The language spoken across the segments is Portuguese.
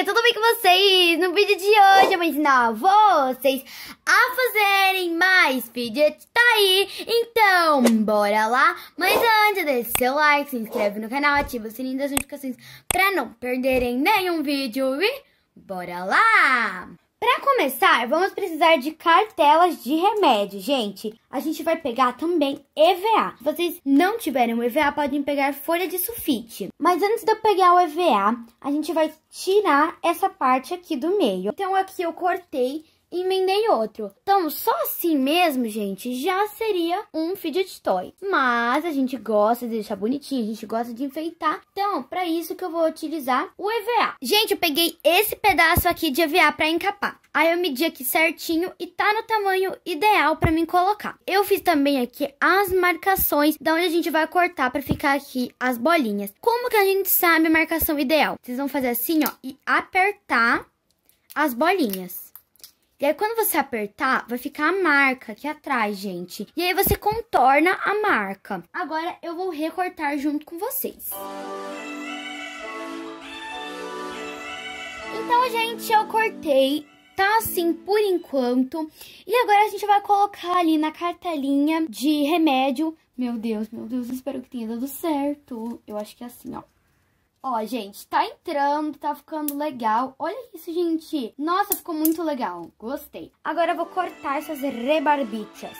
tudo bem com vocês? No vídeo de hoje eu vou ensinar vocês a fazerem mais fidget tá aí. Então, bora lá. Mas antes, deixe seu like, se inscreve no canal, ativa o sininho das notificações pra não perderem nenhum vídeo e bora lá! Para começar, vamos precisar de cartelas de remédio, gente. A gente vai pegar também EVA. Se vocês não tiverem o EVA, podem pegar folha de sulfite. Mas antes de eu pegar o EVA, a gente vai tirar essa parte aqui do meio. Então aqui eu cortei emendei outro. Então, só assim mesmo, gente, já seria um fidget toy. Mas a gente gosta de deixar bonitinho, a gente gosta de enfeitar. Então, para isso que eu vou utilizar o EVA. Gente, eu peguei esse pedaço aqui de EVA para encapar. Aí eu medi aqui certinho e tá no tamanho ideal para mim colocar. Eu fiz também aqui as marcações da onde a gente vai cortar para ficar aqui as bolinhas. Como que a gente sabe a marcação ideal? Vocês vão fazer assim, ó, e apertar as bolinhas. E aí, quando você apertar, vai ficar a marca aqui atrás, gente. E aí, você contorna a marca. Agora, eu vou recortar junto com vocês. Então, gente, eu cortei. Tá assim por enquanto. E agora a gente vai colocar ali na cartelinha de remédio. Meu Deus, meu Deus, espero que tenha dado certo. Eu acho que é assim, ó. Ó, gente, tá entrando, tá ficando legal. Olha isso, gente. Nossa, ficou muito legal. Gostei. Agora eu vou cortar essas rebarbichas.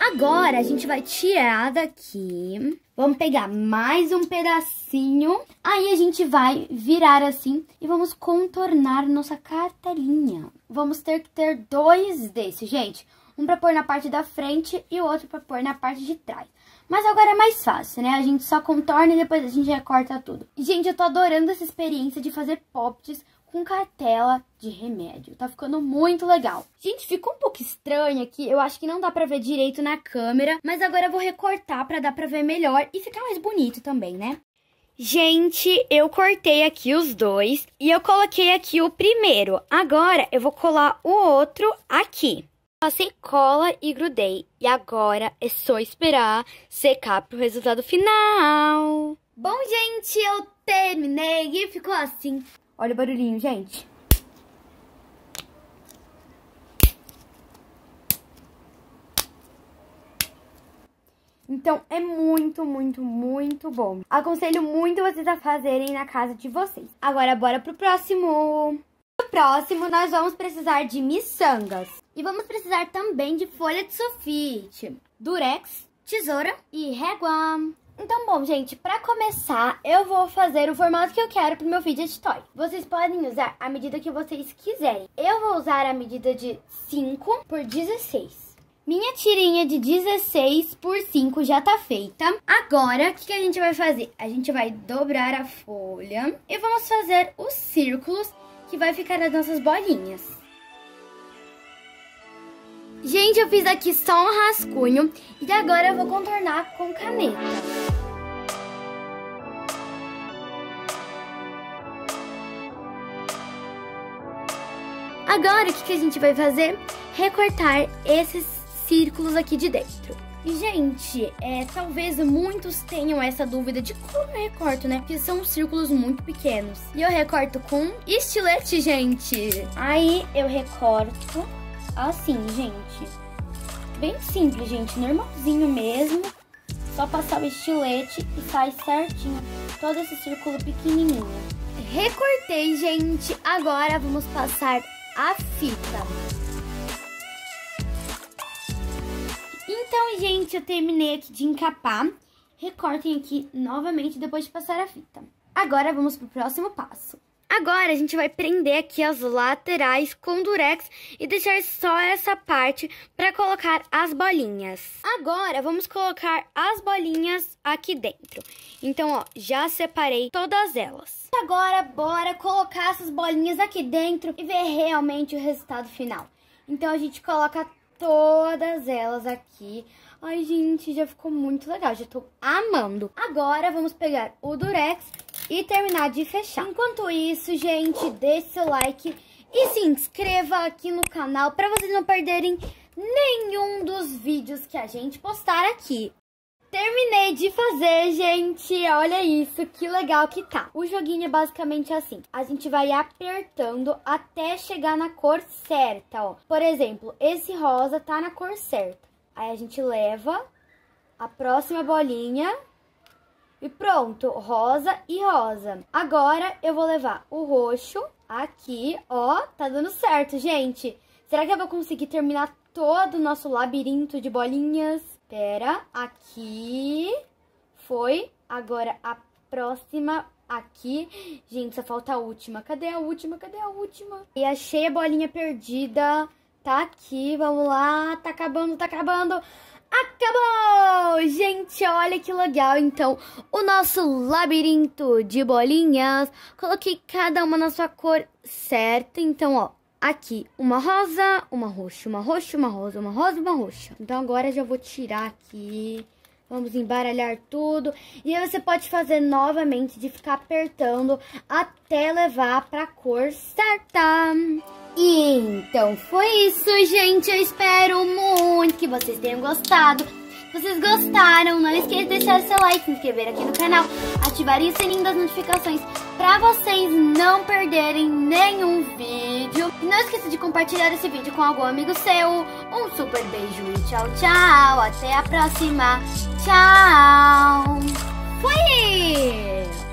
Agora a gente vai tirar daqui. Vamos pegar mais um pedacinho. Aí a gente vai virar assim e vamos contornar nossa cartelinha. Vamos ter que ter dois desses, gente. Um pra pôr na parte da frente e o outro pra pôr na parte de trás. Mas agora é mais fácil, né? A gente só contorna e depois a gente recorta tudo. Gente, eu tô adorando essa experiência de fazer pops com cartela de remédio. Tá ficando muito legal. Gente, ficou um pouco estranho aqui. Eu acho que não dá pra ver direito na câmera. Mas agora eu vou recortar pra dar pra ver melhor e ficar mais bonito também, né? Gente, eu cortei aqui os dois e eu coloquei aqui o primeiro. Agora eu vou colar o outro aqui. Passei cola e grudei. E agora é só esperar secar pro resultado final. Bom, gente, eu terminei e ficou assim. Olha o barulhinho, gente. Então, é muito, muito, muito bom. Aconselho muito vocês a fazerem na casa de vocês. Agora, bora pro próximo. No próximo, nós vamos precisar de miçangas. E vamos precisar também de folha de sulfite, durex, tesoura e régua. Então, bom, gente, para começar, eu vou fazer o formato que eu quero pro meu fidget toy. Vocês podem usar a medida que vocês quiserem. Eu vou usar a medida de 5 por 16. Minha tirinha de 16 por 5 já tá feita. Agora, o que, que a gente vai fazer? A gente vai dobrar a folha e vamos fazer os círculos que vai ficar as nossas bolinhas. Gente, eu fiz aqui só um rascunho e agora eu vou contornar com caneta. Agora, o que, que a gente vai fazer? Recortar esses círculos aqui de dentro. E, gente, é, talvez muitos tenham essa dúvida de como eu recorto, né? Porque são círculos muito pequenos. E eu recorto com estilete, gente. Aí, eu recorto assim, gente. Bem simples, gente, normalzinho mesmo. Só passar o estilete e sai certinho todo esse círculo pequenininho. Recortei, gente. Agora vamos passar a fita. Então, gente, eu terminei aqui de encapar. Recortem aqui novamente depois de passar a fita. Agora vamos para o próximo passo. Agora a gente vai prender aqui as laterais com durex e deixar só essa parte para colocar as bolinhas. Agora vamos colocar as bolinhas aqui dentro. Então, ó, já separei todas elas. Agora bora colocar essas bolinhas aqui dentro e ver realmente o resultado final. Então a gente coloca todas elas aqui. Ai, gente, já ficou muito legal, já tô amando. Agora vamos pegar o durex e terminar de fechar. Enquanto isso, gente, deixe seu like e se inscreva aqui no canal para vocês não perderem nenhum dos vídeos que a gente postar aqui. Terminei de fazer, gente. Olha isso, que legal que tá. O joguinho é basicamente assim. A gente vai apertando até chegar na cor certa, ó. Por exemplo, esse rosa tá na cor certa. Aí a gente leva a próxima bolinha e pronto, rosa e rosa. Agora eu vou levar o roxo aqui, ó. Tá dando certo, gente. Será que eu vou conseguir terminar todo o nosso labirinto de bolinhas? Pera, aqui. Foi. Agora a próxima aqui. Gente, só falta a última. Cadê a última? Cadê a última? E achei a bolinha perdida. Tá aqui, vamos lá. Tá acabando, tá acabando. Acabou! Gente, olha que legal. Então, o nosso labirinto de bolinhas. Coloquei cada uma na sua cor certa. Então, ó, aqui uma rosa, uma roxa, uma roxa, uma rosa, uma rosa, uma roxa. Então agora já vou tirar aqui. Vamos embaralhar tudo. E aí você pode fazer novamente de ficar apertando até levar pra cor certa. Então foi isso, gente. Eu espero muito que vocês tenham gostado. Se vocês gostaram, não esqueça de deixar seu like, se inscrever aqui no canal, ativar o sininho das notificações para vocês não perderem nenhum vídeo. E não esqueça de compartilhar esse vídeo com algum amigo seu. Um super beijo e tchau, tchau. Até a próxima. Tchau. Fui!